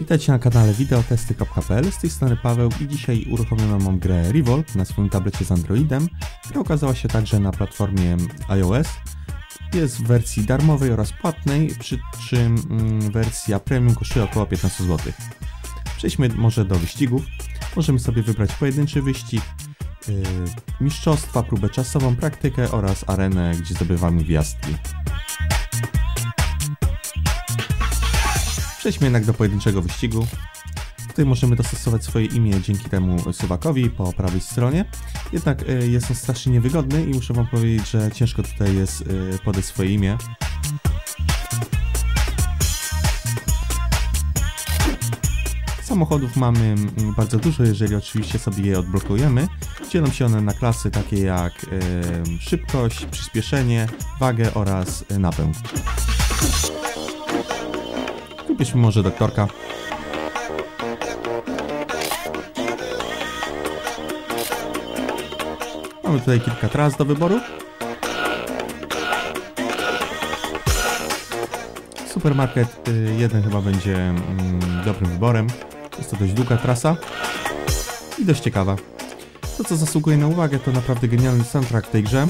Witajcie na kanale wideotesty.pl, z tej strony Paweł i dzisiaj uruchomiono mam grę Revolt na swoim tablecie z Androidem, która okazała się także na platformie iOS. Jest w wersji darmowej oraz płatnej, przy czym mm, wersja premium kosztuje około 15 zł. Przejdźmy może do wyścigów. Możemy sobie wybrać pojedynczy wyścig, yy, mistrzostwa, próbę czasową, praktykę oraz arenę, gdzie zdobywamy gwiazdki. Przejdźmy jednak do pojedynczego wyścigu. Tutaj możemy dostosować swoje imię dzięki temu suwakowi po prawej stronie. Jednak y, jest on strasznie niewygodny i muszę wam powiedzieć, że ciężko tutaj jest y, podać swoje imię. Samochodów mamy bardzo dużo, jeżeli oczywiście sobie je odblokujemy. Dzielą się one na klasy takie jak y, szybkość, przyspieszenie, wagę oraz y, Wybierzmy może doktorka. Mamy tutaj kilka tras do wyboru. Supermarket y, jeden chyba będzie mm, dobrym wyborem. Jest to dość długa trasa i dość ciekawa. To co zasługuje na uwagę to naprawdę genialny soundtrack w tej grze.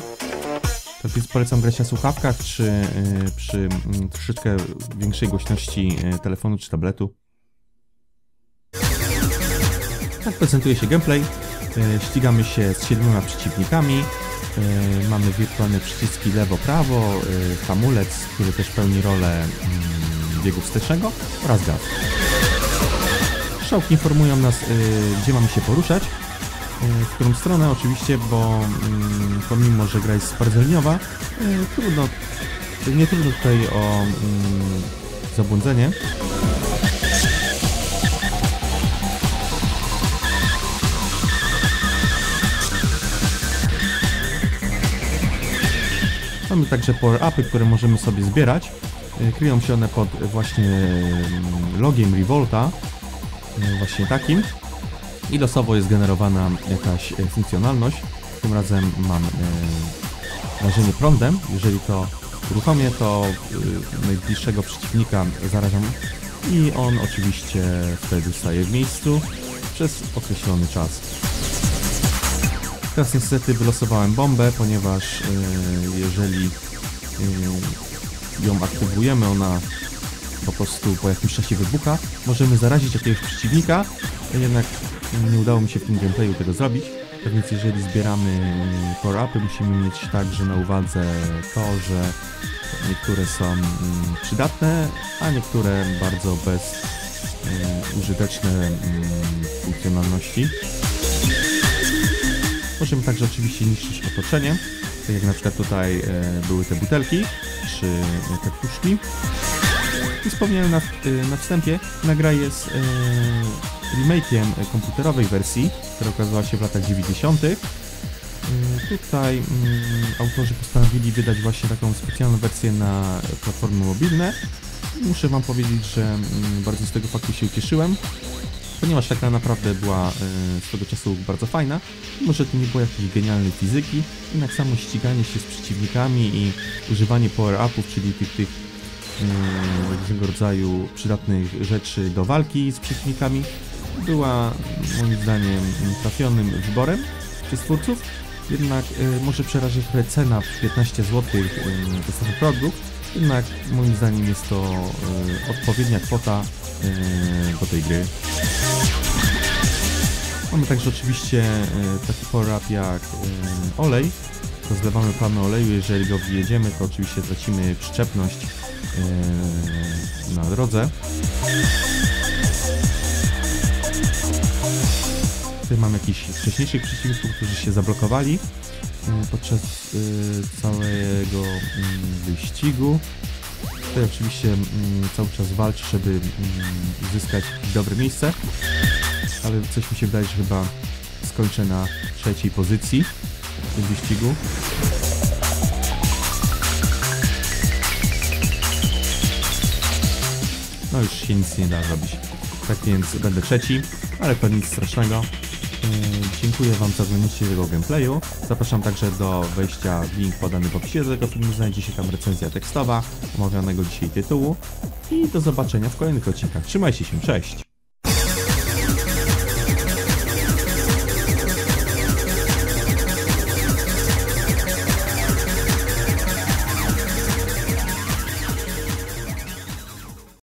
Tak więc polecam grać na słuchawkach, czy y, przy y, troszeczkę większej głośności y, telefonu czy tabletu. Tak prezentuje się gameplay. Y, ścigamy się z siedmioma przeciwnikami. Mamy wirtualne przyciski lewo-prawo, hamulec, który też pełni rolę y, biegu wstecznego oraz gaz. Strzałki informują nas, gdzie mamy się poruszać w którą stronę oczywiście, bo mm, pomimo, że gra jest bardzo y, trudno, nie trudno tutaj o mm, zabłądzenie. Mamy także power-upy, które możemy sobie zbierać. Y, kryją się one pod właśnie mm, logiem Revolta, właśnie takim i losowo jest generowana jakaś e, funkcjonalność. Tym razem mam e, rażenie prądem. Jeżeli to uruchomię, to e, najbliższego przeciwnika zarażam i on oczywiście wtedy staje w miejscu przez określony czas. Teraz niestety wylosowałem bombę, ponieważ jeżeli ją aktywujemy, ona po prostu po jakimś czasie wybucha. Możemy zarazić jakiegoś przeciwnika, jednak nie udało mi się w tym gameplayu tego zrobić. Tak więc jeżeli zbieramy power-upy, musimy mieć także na uwadze to, że niektóre są mm, przydatne, a niektóre bardzo bezużyteczne mm, funkcjonalności. Możemy także oczywiście niszczyć otoczenie, tak jak na przykład tutaj e, były te butelki, czy te puszki. I wspomniałem na, na wstępie, nagra jest remake'iem komputerowej wersji, która okazała się w latach 90. Y, tutaj mm, autorzy postanowili wydać właśnie taką specjalną wersję na platformy mobilne. Muszę wam powiedzieć, że mm, bardzo z tego faktu się ucieszyłem, ponieważ taka naprawdę była swego czasu bardzo fajna. Może to nie było jakiejś genialnej fizyki, jednak samo ściganie się z przeciwnikami i używanie power-upów, czyli tych, tych różnego rodzaju przydatnych rzeczy do walki z przeciwnikami była moim zdaniem trafionym wyborem przez twórców, jednak y, może trochę cena w 15 zł y, za ten produkt, jednak moim zdaniem jest to y, odpowiednia kwota y, do tej gry. Mamy także oczywiście taki power-up jak olej. Rozlewamy plamę oleju, jeżeli go wjedziemy, to oczywiście tracimy przyczepność na drodze. Tutaj mam jakichś wcześniejszych przeciwników, którzy się zablokowali mm, podczas y, całego mm, wyścigu. Tutaj oczywiście mm, cały czas walczy, żeby zyskać dobre miejsce, ale coś mi się wydaje, że chyba skończę na trzeciej pozycji w tym wyścigu. No już się nic nie da zrobić. Tak więc będę trzeci, ale to nic strasznego. Dziękuję Wam za oglądanie tego gameplayu. Zapraszam także do wejścia w link podany w opisie do tego filmu. Znajdzie się tam recenzja tekstowa omawianego dzisiaj tytułu. I do zobaczenia w kolejnych odcinkach. Trzymajcie się, cześć!